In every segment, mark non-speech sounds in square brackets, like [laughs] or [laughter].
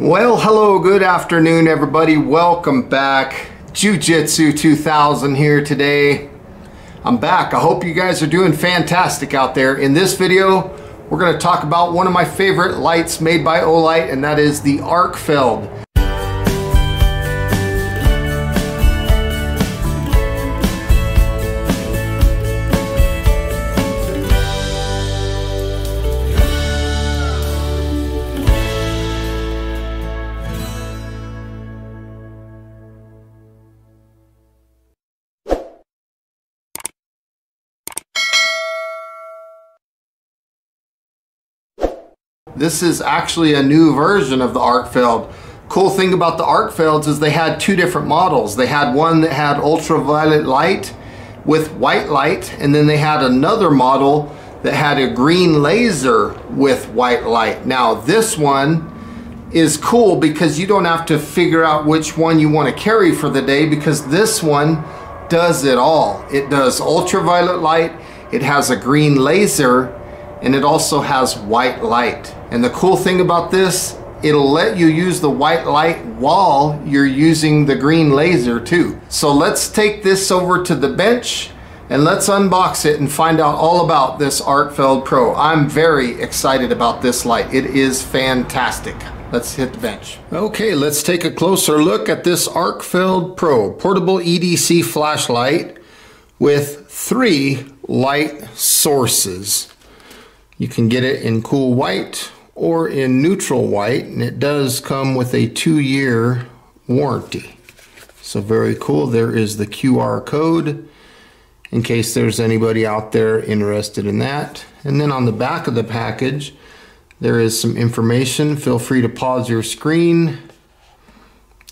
Well, hello, good afternoon, everybody. Welcome back. Jiu-Jitsu 2000 here today. I'm back. I hope you guys are doing fantastic out there. In this video, we're going to talk about one of my favorite lights made by Olight, and that is the Arkfeld. This is actually a new version of the Arkfeld. Cool thing about the Arkfelds is they had two different models. They had one that had ultraviolet light with white light, and then they had another model that had a green laser with white light. Now this one is cool because you don't have to figure out which one you want to carry for the day because this one does it all. It does ultraviolet light, it has a green laser, and it also has white light. And the cool thing about this, it'll let you use the white light while you're using the green laser too. So let's take this over to the bench and let's unbox it and find out all about this Arkfeld Pro. I'm very excited about this light. It is fantastic. Let's hit the bench. Okay, let's take a closer look at this Arkfeld Pro portable EDC flashlight with three light sources. You can get it in cool white or in neutral white and it does come with a two-year warranty. So very cool. There is the QR code in case there's anybody out there interested in that. And then on the back of the package, there is some information. Feel free to pause your screen.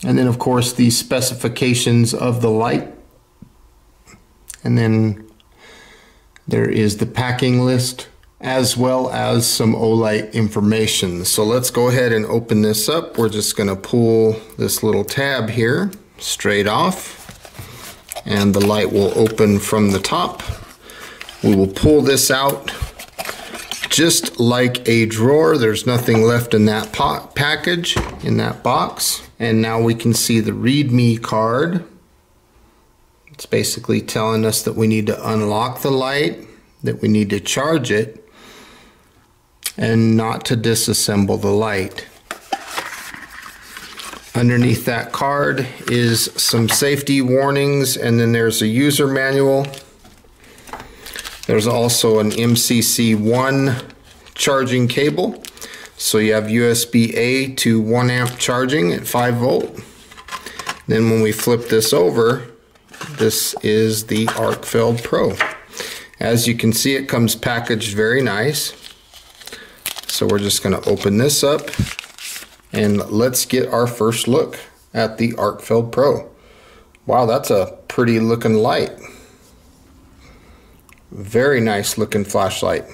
And then of course the specifications of the light. And then there is the packing list as well as some Olight information. So let's go ahead and open this up. We're just going to pull this little tab here straight off and the light will open from the top. We will pull this out just like a drawer. There's nothing left in that package, in that box. And now we can see the README card. It's basically telling us that we need to unlock the light, that we need to charge it, and not to disassemble the light. Underneath that card is some safety warnings and then there's a user manual. There's also an MCC1 charging cable. So you have USB-A to 1 amp charging at 5 volt. Then when we flip this over, this is the Arkfeld Pro. As you can see, it comes packaged very nice. So we're just going to open this up and let's get our first look at the Arkfeld Pro. Wow, that's a pretty looking light. Very nice looking flashlight.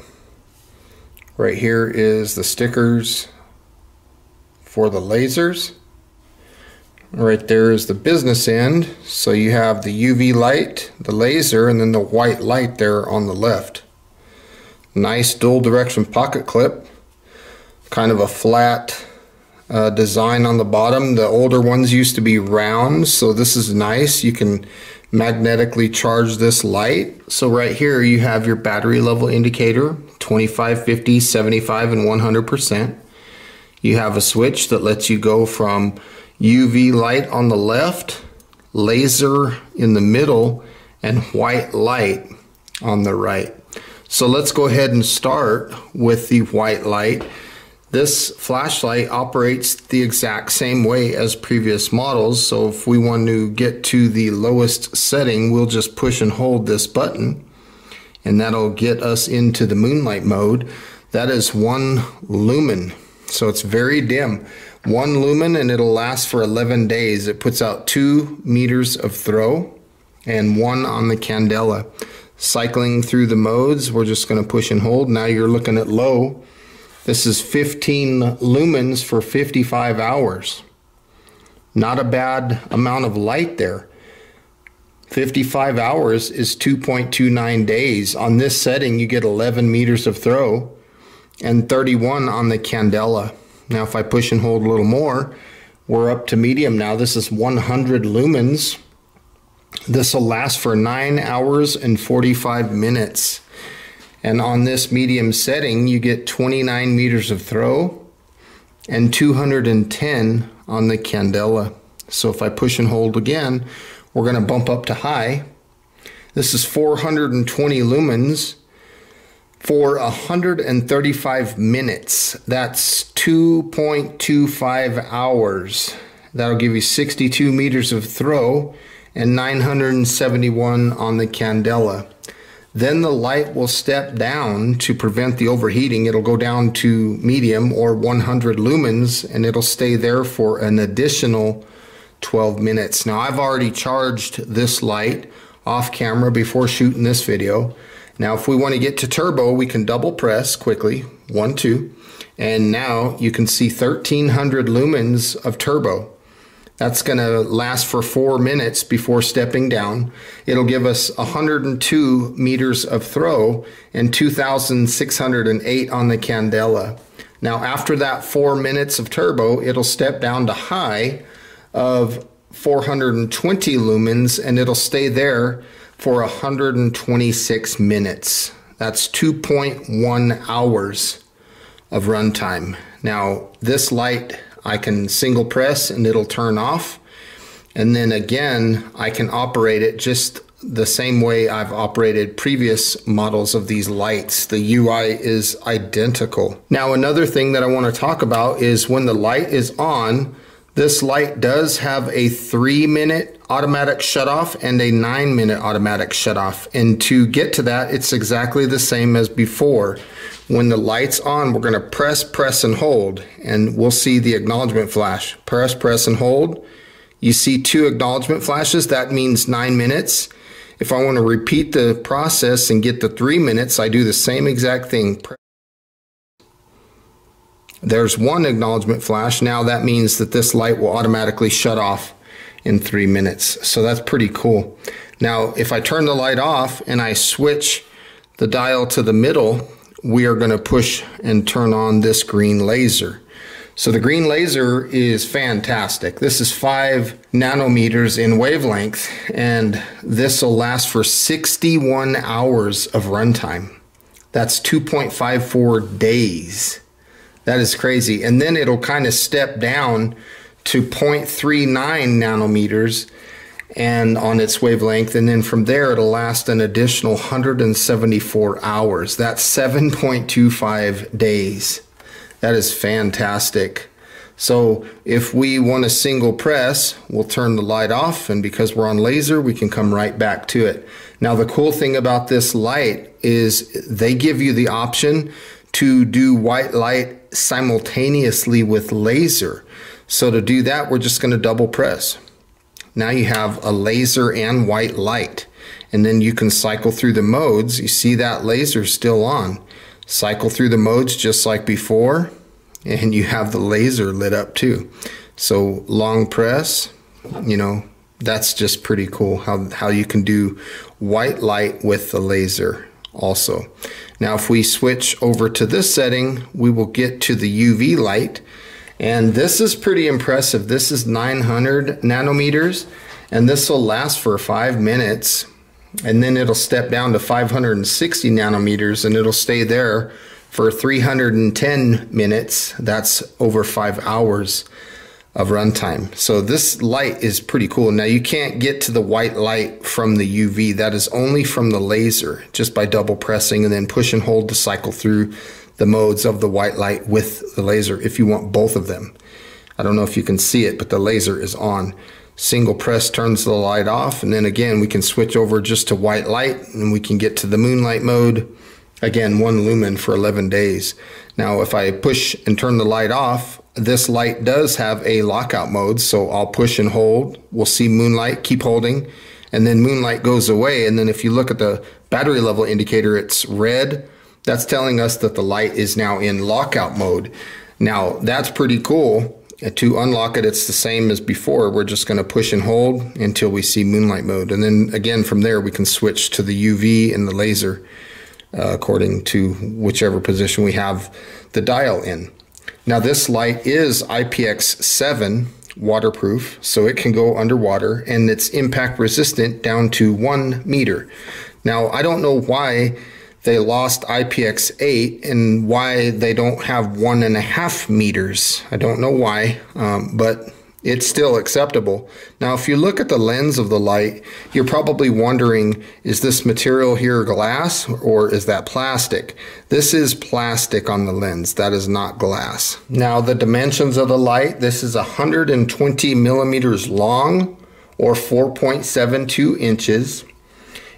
Right here is the stickers for the lasers. Right there is the business end. So you have the UV light, the laser, and then the white light there on the left. Nice dual direction pocket clip kind of a flat uh, design on the bottom. The older ones used to be round, so this is nice. You can magnetically charge this light. So right here you have your battery level indicator, 25, 50, 75, and 100%. You have a switch that lets you go from UV light on the left, laser in the middle, and white light on the right. So let's go ahead and start with the white light. This flashlight operates the exact same way as previous models, so if we want to get to the lowest setting, we'll just push and hold this button, and that'll get us into the moonlight mode. That is one lumen, so it's very dim. One lumen and it'll last for 11 days. It puts out two meters of throw and one on the candela. Cycling through the modes, we're just gonna push and hold. Now you're looking at low this is 15 lumens for 55 hours. Not a bad amount of light there. 55 hours is 2.29 days. On this setting, you get 11 meters of throw and 31 on the candela. Now if I push and hold a little more, we're up to medium now. This is 100 lumens. This will last for 9 hours and 45 minutes. And on this medium setting, you get 29 meters of throw and 210 on the candela. So if I push and hold again, we're going to bump up to high. This is 420 lumens for 135 minutes. That's 2.25 hours. That'll give you 62 meters of throw and 971 on the candela. Then the light will step down to prevent the overheating. It'll go down to medium or 100 lumens and it'll stay there for an additional 12 minutes. Now I've already charged this light off camera before shooting this video. Now if we want to get to turbo, we can double press quickly, one, two, and now you can see 1300 lumens of turbo. That's going to last for four minutes before stepping down. It'll give us 102 meters of throw and 2,608 on the candela. Now, after that four minutes of turbo, it'll step down to high of 420 lumens and it'll stay there for 126 minutes. That's 2.1 hours of runtime. Now, this light I can single press and it'll turn off. And then again, I can operate it just the same way I've operated previous models of these lights. The UI is identical. Now, another thing that I want to talk about is when the light is on, this light does have a three minute automatic shutoff and a nine minute automatic shutoff. And to get to that, it's exactly the same as before. When the light's on, we're gonna press, press, and hold, and we'll see the acknowledgement flash. Press, press, and hold. You see two acknowledgement flashes, that means nine minutes. If I wanna repeat the process and get the three minutes, I do the same exact thing. There's one acknowledgement flash. Now that means that this light will automatically shut off in three minutes. So that's pretty cool. Now, if I turn the light off and I switch the dial to the middle, we are going to push and turn on this green laser. So the green laser is fantastic. This is five nanometers in wavelength, and this will last for 61 hours of runtime. That's 2.54 days. That is crazy. And then it'll kind of step down to 0.39 nanometers and on its wavelength and then from there it'll last an additional 174 hours. That's 7.25 days. That is fantastic. So if we want a single press we'll turn the light off and because we're on laser we can come right back to it. Now the cool thing about this light is they give you the option to do white light simultaneously with laser so to do that, we're just going to double press. Now you have a laser and white light. And then you can cycle through the modes. You see that laser still on. Cycle through the modes just like before. And you have the laser lit up too. So long press, you know, that's just pretty cool how, how you can do white light with the laser also. Now if we switch over to this setting, we will get to the UV light and this is pretty impressive. This is 900 nanometers, and this will last for five minutes. And then it'll step down to 560 nanometers, and it'll stay there for 310 minutes. That's over five hours of runtime. So this light is pretty cool. Now you can't get to the white light from the UV. That is only from the laser, just by double pressing and then push and hold to cycle through the modes of the white light with the laser if you want both of them. I don't know if you can see it, but the laser is on. Single press turns the light off, and then again, we can switch over just to white light, and we can get to the moonlight mode. Again, one lumen for 11 days. Now, if I push and turn the light off, this light does have a lockout mode, so I'll push and hold. We'll see moonlight, keep holding, and then moonlight goes away. And then if you look at the battery level indicator, it's red that's telling us that the light is now in lockout mode. Now that's pretty cool. To unlock it, it's the same as before. We're just going to push and hold until we see moonlight mode. And then again, from there, we can switch to the UV and the laser uh, according to whichever position we have the dial in. Now this light is IPX7 waterproof, so it can go underwater and it's impact resistant down to one meter. Now I don't know why they lost IPX8 and why they don't have one and a half meters. I don't know why, um, but it's still acceptable. Now, if you look at the lens of the light, you're probably wondering, is this material here glass or is that plastic? This is plastic on the lens, that is not glass. Now, the dimensions of the light, this is 120 millimeters long or 4.72 inches.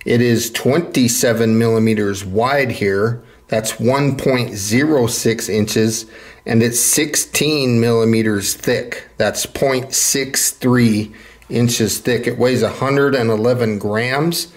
It is 27 millimeters wide here. That's 1.06 inches and it's 16 millimeters thick. That's 0.63 inches thick. It weighs 111 grams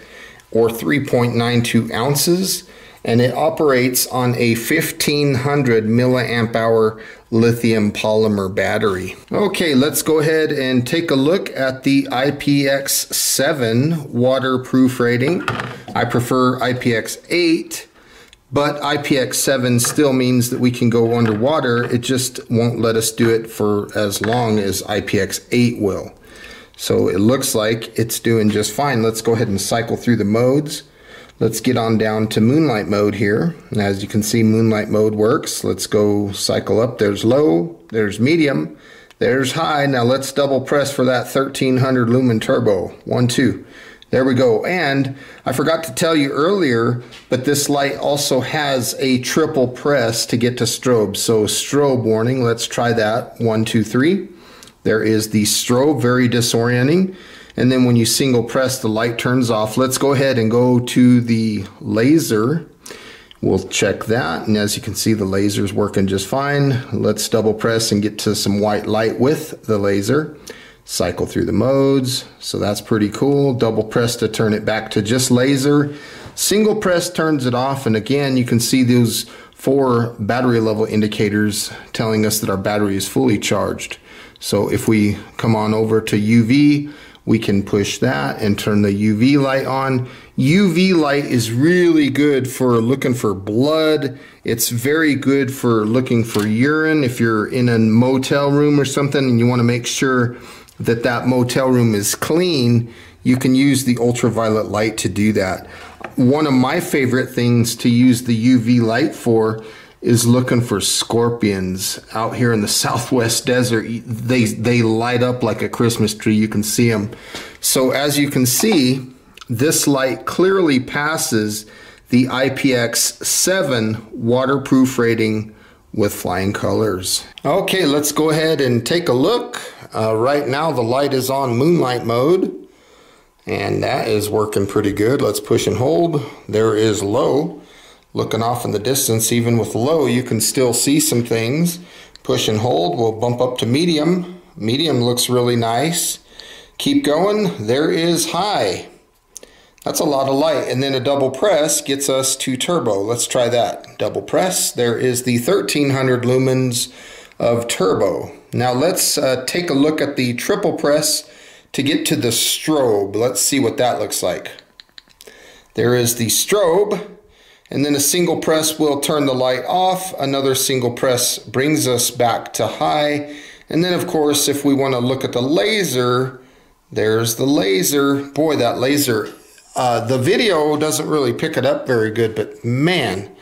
or 3.92 ounces and it operates on a 1500 milliamp hour lithium polymer battery. Okay, let's go ahead and take a look at the IPX7 waterproof rating. I prefer IPX8 but IPX7 still means that we can go underwater. It just won't let us do it for as long as IPX8 will. So it looks like it's doing just fine. Let's go ahead and cycle through the modes. Let's get on down to moonlight mode here. And as you can see, moonlight mode works. Let's go cycle up. There's low, there's medium, there's high. Now let's double press for that 1300 lumen turbo. One, two. There we go. And I forgot to tell you earlier, but this light also has a triple press to get to strobe. So strobe warning, let's try that. One, two, three. There is the strobe, very disorienting. And then when you single press, the light turns off. Let's go ahead and go to the laser. We'll check that. And as you can see, the laser is working just fine. Let's double press and get to some white light with the laser cycle through the modes. So that's pretty cool. Double press to turn it back to just laser. Single press turns it off. And again, you can see those four battery level indicators telling us that our battery is fully charged. So if we come on over to UV, we can push that and turn the UV light on. UV light is really good for looking for blood. It's very good for looking for urine. If you're in a motel room or something and you want to make sure that that motel room is clean, you can use the ultraviolet light to do that. One of my favorite things to use the UV light for is looking for scorpions out here in the [laughs] southwest desert. They, they light up like a Christmas tree. You can see them. So as you can see, this light clearly passes the IPX7 waterproof rating with flying colors. Okay, let's go ahead and take a look. Uh, right now the light is on moonlight mode and that is working pretty good. Let's push and hold. There is low. Looking off in the distance, even with low, you can still see some things. Push and hold, we'll bump up to medium. Medium looks really nice. Keep going, there is high. That's a lot of light. And then a double press gets us to turbo. Let's try that. Double press. There is the 1300 lumens of turbo. Now let's uh, take a look at the triple press to get to the strobe. Let's see what that looks like. There is the strobe. And then a single press will turn the light off. Another single press brings us back to high. And then of course, if we want to look at the laser, there's the laser. Boy, that laser uh, the video doesn't really pick it up very good, but man,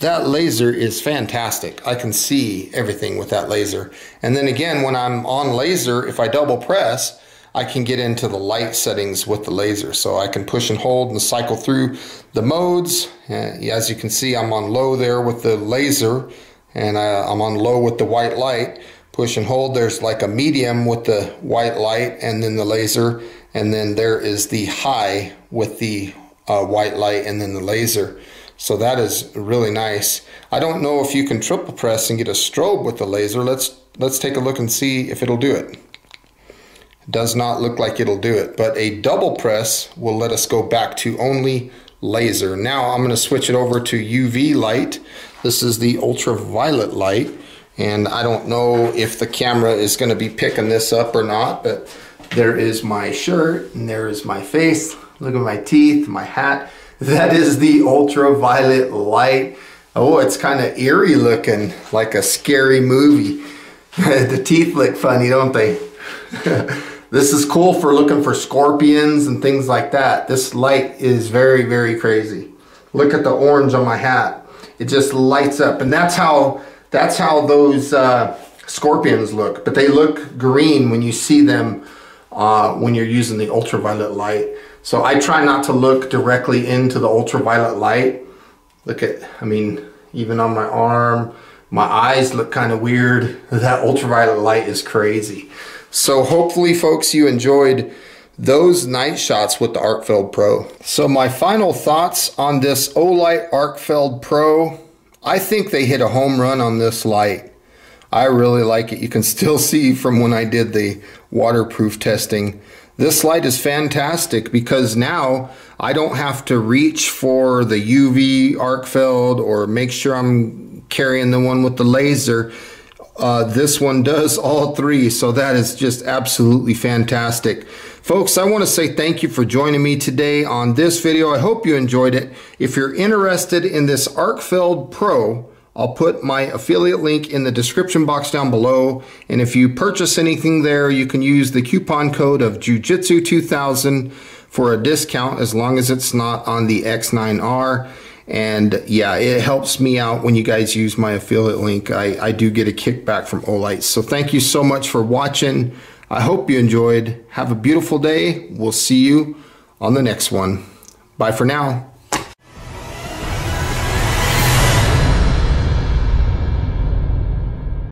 that laser is fantastic. I can see everything with that laser. And then again, when I'm on laser, if I double press, I can get into the light settings with the laser. So I can push and hold and cycle through the modes. Uh, as you can see, I'm on low there with the laser and uh, I'm on low with the white light. Push and hold, there's like a medium with the white light and then the laser and then there is the high with the uh, white light and then the laser. So that is really nice. I don't know if you can triple press and get a strobe with the laser. Let's let's take a look and see if it'll do it. it does not look like it'll do it, but a double press will let us go back to only laser. Now I'm going to switch it over to UV light. This is the ultraviolet light and I don't know if the camera is going to be picking this up or not, but there is my shirt and there is my face. Look at my teeth, my hat. That is the ultraviolet light. Oh, it's kind of eerie looking, like a scary movie. [laughs] the teeth look funny, don't they? [laughs] this is cool for looking for scorpions and things like that. This light is very, very crazy. Look at the orange on my hat. It just lights up. And that's how, that's how those uh, scorpions look. But they look green when you see them uh, when you're using the ultraviolet light. So I try not to look directly into the ultraviolet light. Look at, I mean, even on my arm, my eyes look kind of weird. [laughs] That ultraviolet light is crazy. So hopefully folks you enjoyed those night shots with the Arkfeld Pro. So my final thoughts on this Olight Arkfeld Pro, I think they hit a home run on this light. I really like it. You can still see from when I did the waterproof testing. This light is fantastic because now I don't have to reach for the UV Arkfeld or make sure I'm carrying the one with the laser. Uh, this one does [laughs] all three, so that is just absolutely fantastic. Folks, I want to say thank you for joining me today on this video. I hope you enjoyed it. If you're interested in this arc Arkfeld Pro, I'll put my affiliate link in the description box down below. And if you purchase anything there, you can use the coupon code of jiujitsu2000 for a discount as long as it's not on the X9R. And yeah, it helps me out when you guys use my affiliate link. I, I do get a kickback from Olight. So thank you so much for watching. I hope you enjoyed. Have a beautiful day. We'll see you on the next one. Bye for now.